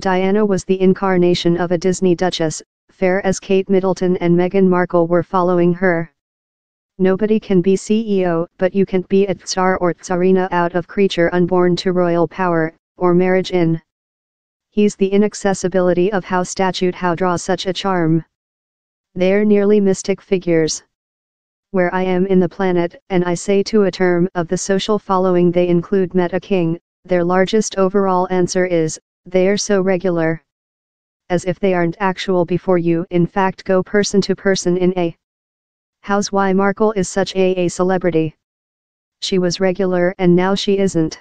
Diana was the incarnation of a Disney duchess, fair as Kate Middleton and Meghan Markle were following her. Nobody can be CEO, but you can't be a tsar or tsarina out of creature unborn to royal power, or marriage in. He's the inaccessibility of how statute how draw such a charm. They're nearly mystic figures. Where I am in the planet, and I say to a term of the social following they include Meta King, their largest overall answer is, they're so regular. As if they aren't actual before you in fact go person to person in a. How's why Markle is such a, a celebrity? She was regular and now she isn't.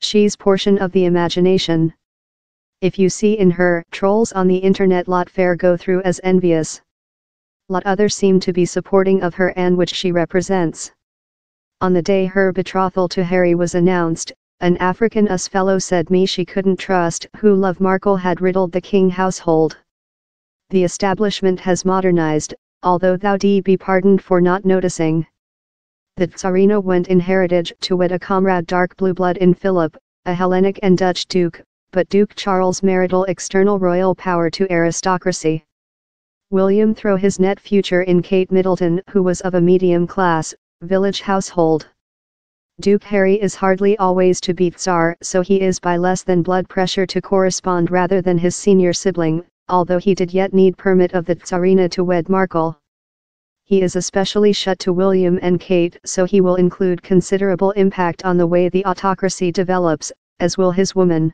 She's portion of the imagination. If you see in her, trolls on the internet lot fair go through as envious. Lot others seem to be supporting of her and which she represents. On the day her betrothal to Harry was announced, an African US fellow said me she couldn't trust who love Markle had riddled the king household. The establishment has modernized, although thou d be pardoned for not noticing. The Tsarina went in heritage to wed a comrade dark blue blood in Philip, a Hellenic and Dutch duke, but Duke Charles marital external royal power to aristocracy. William throw his net future in Kate Middleton who was of a medium class, village household. Duke Harry is hardly always to beat Tsar so he is by less than blood pressure to correspond rather than his senior sibling, although he did yet need permit of the Tsarina to wed Markle. He is especially shut to William and Kate so he will include considerable impact on the way the autocracy develops, as will his woman.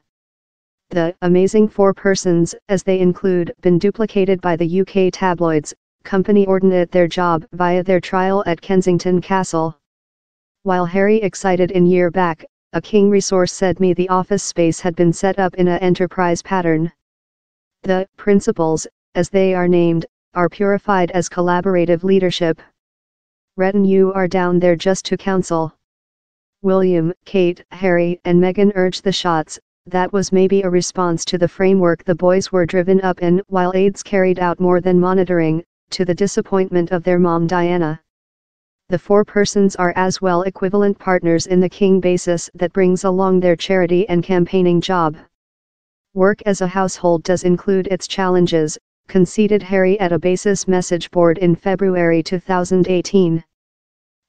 The amazing four persons, as they include, been duplicated by the UK tabloids, company ordinate their job via their trial at Kensington Castle. While Harry excited in year back, a king resource said me the office space had been set up in a enterprise pattern. The principles, as they are named, are purified as collaborative leadership. Retinue are down there just to counsel. William, Kate, Harry, and Meghan urged the shots, that was maybe a response to the framework the boys were driven up in while aides carried out more than monitoring, to the disappointment of their mom Diana. The four persons are as well equivalent partners in the King basis that brings along their charity and campaigning job. Work as a household does include its challenges, conceded Harry at a basis message board in February 2018.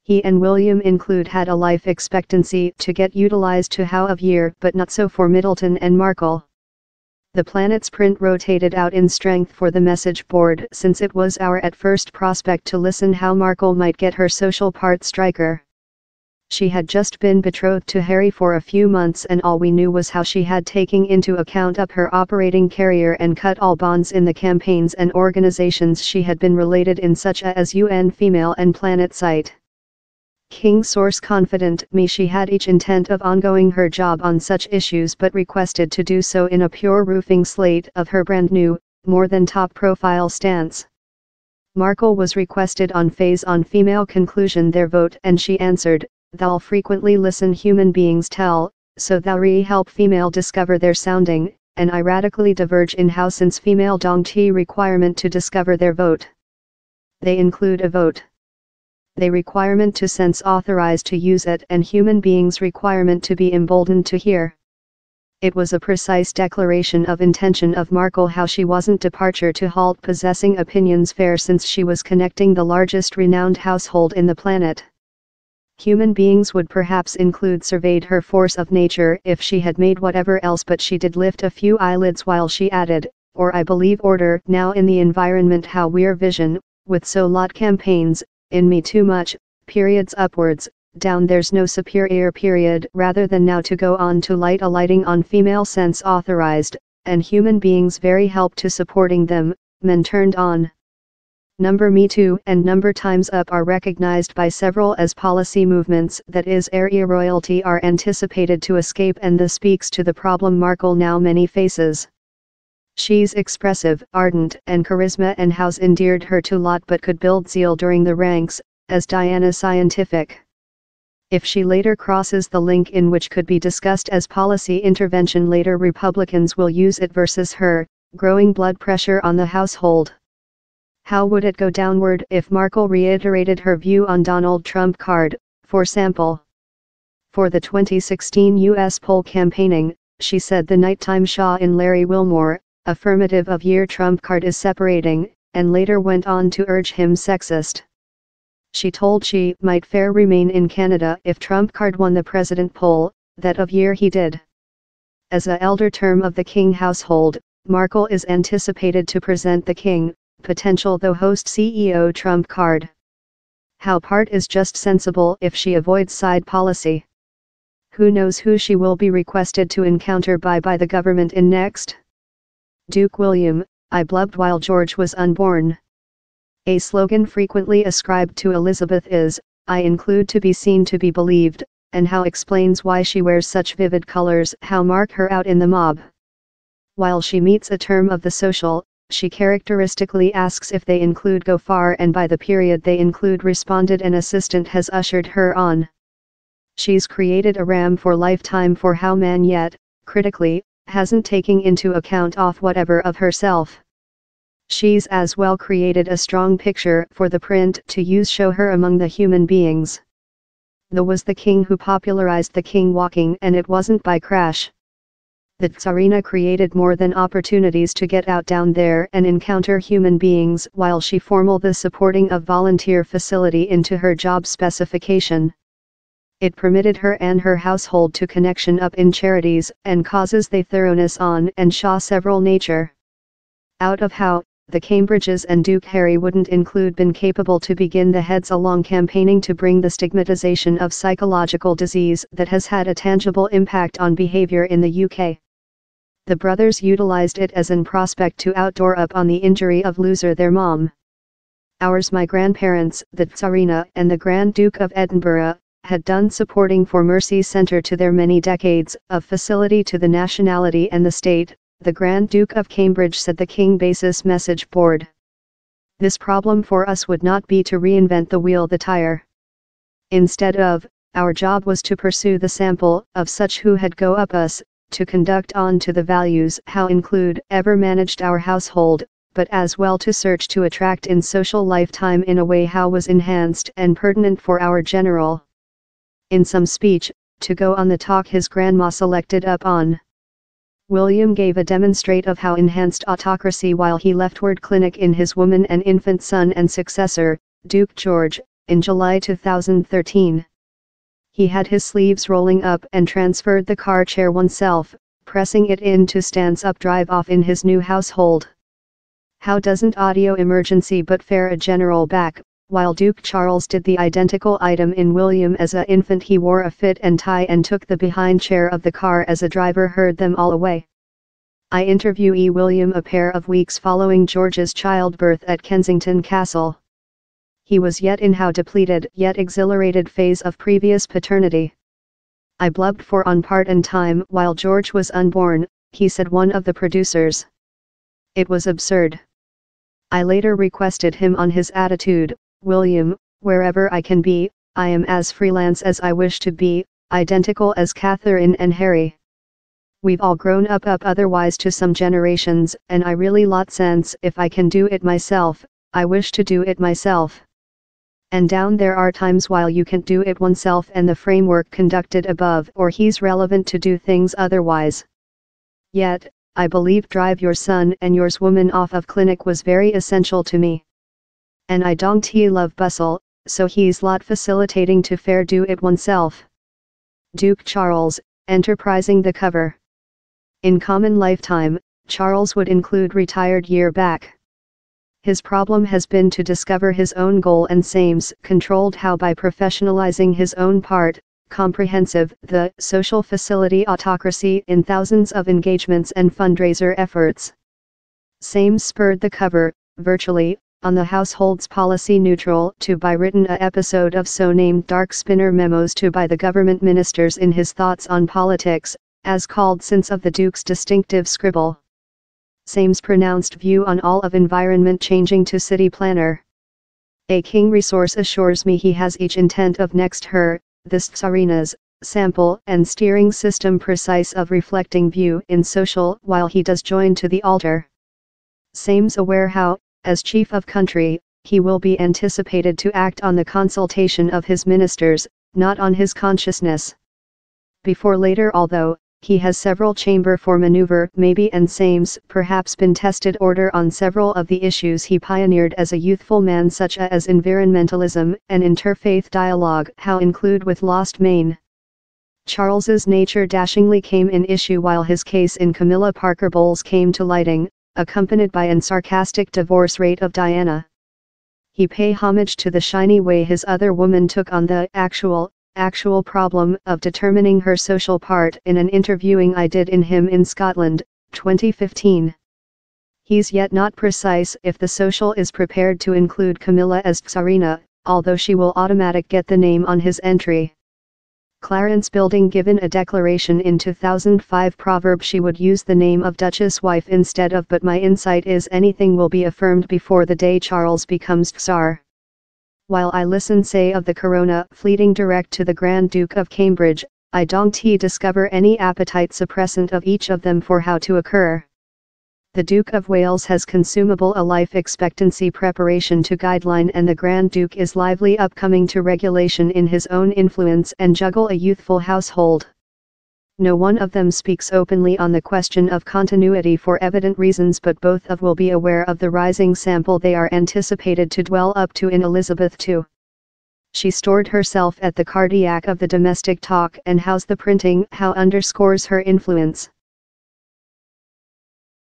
He and William include had a life expectancy to get utilized to how of year but not so for Middleton and Markle. The planet's print rotated out in strength for the message board since it was our at first prospect to listen how Markle might get her social part striker. She had just been betrothed to Harry for a few months and all we knew was how she had taken into account up her operating carrier and cut all bonds in the campaigns and organizations she had been related in such as UN Female and Planet Site. King source confident me she had each intent of ongoing her job on such issues but requested to do so in a pure roofing slate of her brand new, more than top profile stance. Markle was requested on phase on female conclusion their vote and she answered, thou'll frequently listen human beings tell, so thou re help female discover their sounding, and I radically diverge in how since female dong t requirement to discover their vote. They include a vote they requirement to sense authorized to use it and human beings requirement to be emboldened to hear. It was a precise declaration of intention of Markle how she wasn't departure to halt possessing opinions fair since she was connecting the largest renowned household in the planet. Human beings would perhaps include surveyed her force of nature if she had made whatever else but she did lift a few eyelids while she added, or I believe order now in the environment how we're vision, with so lot campaigns, in me too much, periods upwards, down there's no superior period rather than now to go on to light alighting on female sense authorized, and human beings very help to supporting them, men turned on. Number Me Too and Number Times Up are recognized by several as policy movements that is area royalty are anticipated to escape and this speaks to the problem Markle now many faces. She's expressive, ardent, and charisma and has endeared her to lot but could build zeal during the ranks, as Diana scientific. If she later crosses the link in which could be discussed as policy intervention later Republicans will use it versus her, growing blood pressure on the household. How would it go downward if Markle reiterated her view on Donald Trump card, for sample? For the 2016 U.S. poll campaigning, she said the nighttime Shaw in Larry Wilmore, affirmative of year trump card is separating, and later went on to urge him sexist. She told she might fair remain in Canada if Trump card won the president poll, that of year he did. As a elder term of the King household, Markle is anticipated to present the King, potential though host CEO Trump card. How part is just sensible if she avoids side policy. Who knows who she will be requested to encounter by by the government in next? Duke William, I blubbed while George was unborn. A slogan frequently ascribed to Elizabeth is, I include to be seen to be believed, and how explains why she wears such vivid colors how mark her out in the mob. While she meets a term of the social, she characteristically asks if they include go far and by the period they include responded an assistant has ushered her on. She's created a ram for lifetime for how man yet, critically, hasn't taken into account off whatever of herself. She's as well created a strong picture for the print to use show her among the human beings the was the king who popularized the king walking and it wasn't by crash. The Tsarina created more than opportunities to get out down there and encounter human beings while she formal the supporting of volunteer facility into her job specification. It permitted her and her household to connection up in charities and causes they thoroughness on and Shaw several nature. Out of how, the Cambridges and Duke Harry wouldn't include been capable to begin the heads along campaigning to bring the stigmatization of psychological disease that has had a tangible impact on behavior in the UK. The brothers utilized it as an prospect to outdoor up on the injury of loser their mom. Ours my grandparents, the Tsarina and the Grand Duke of Edinburgh, had done supporting for Mercy Centre to their many decades of facility to the nationality and the state, the Grand Duke of Cambridge said the King Basis message board. This problem for us would not be to reinvent the wheel the tire. Instead of, our job was to pursue the sample of such who had go up us, to conduct on to the values how include ever managed our household, but as well to search to attract in social lifetime in a way how was enhanced and pertinent for our general. In some speech, to go on the talk his grandma selected up on. William gave a demonstrate of how enhanced autocracy while he leftward clinic in his woman and infant son and successor, Duke George, in July 2013. He had his sleeves rolling up and transferred the car chair oneself, pressing it in to stands up drive off in his new household. How doesn't audio emergency but fare a general back, while Duke Charles did the identical item in William as a infant he wore a fit and tie and took the behind chair of the car as a driver heard them all away. I interviewee William a pair of weeks following George's childbirth at Kensington Castle. He was yet in how depleted yet exhilarated phase of previous paternity. I blubbed for on part and time while George was unborn, he said one of the producers. It was absurd. I later requested him on his attitude, William, wherever I can be, I am as freelance as I wish to be, identical as Catherine and Harry. We've all grown up up otherwise to some generations, and I really lot sense if I can do it myself, I wish to do it myself. And down there are times while you can't do it oneself and the framework conducted above or he's relevant to do things otherwise. Yet, I believe drive your son and yours woman off of clinic was very essential to me and I don't he love bustle, so he's lot facilitating to fair do it oneself. Duke Charles, enterprising the cover. In common lifetime, Charles would include retired year back. His problem has been to discover his own goal and sames controlled how by professionalizing his own part, comprehensive the social facility autocracy in thousands of engagements and fundraiser efforts. Same spurred the cover, virtually, on the household's policy neutral to by written a episode of so named dark spinner memos to by the government ministers in his thoughts on politics, as called since of the Duke's distinctive scribble. Same's pronounced view on all of environment changing to city planner. A king resource assures me he has each intent of next her, this Tsarina's, sample and steering system precise of reflecting view in social while he does join to the altar. Same's aware how, as chief of country, he will be anticipated to act on the consultation of his ministers, not on his consciousness. Before later although, he has several chamber for maneuver maybe and sames perhaps been tested order on several of the issues he pioneered as a youthful man such as environmentalism and interfaith dialogue how include with Lost Main. Charles's nature dashingly came in issue while his case in Camilla Parker Bowles came to lighting, accompanied by an sarcastic divorce rate of Diana. He pay homage to the shiny way his other woman took on the actual, actual problem of determining her social part in an interviewing I did in him in Scotland, 2015. He's yet not precise if the social is prepared to include Camilla as Tsarina, although she will automatic get the name on his entry. Clarence Building given a declaration in 2005 proverb she would use the name of Duchess wife instead of but my insight is anything will be affirmed before the day Charles becomes Tsar while I listen say of the corona fleeting direct to the Grand Duke of Cambridge, I don't discover any appetite suppressant of each of them for how to occur. The Duke of Wales has consumable a life expectancy preparation to guideline and the Grand Duke is lively upcoming to regulation in his own influence and juggle a youthful household. No one of them speaks openly on the question of continuity for evident reasons but both of will be aware of the rising sample they are anticipated to dwell up to in Elizabeth II. She stored herself at the cardiac of the domestic talk and how's the printing how underscores her influence.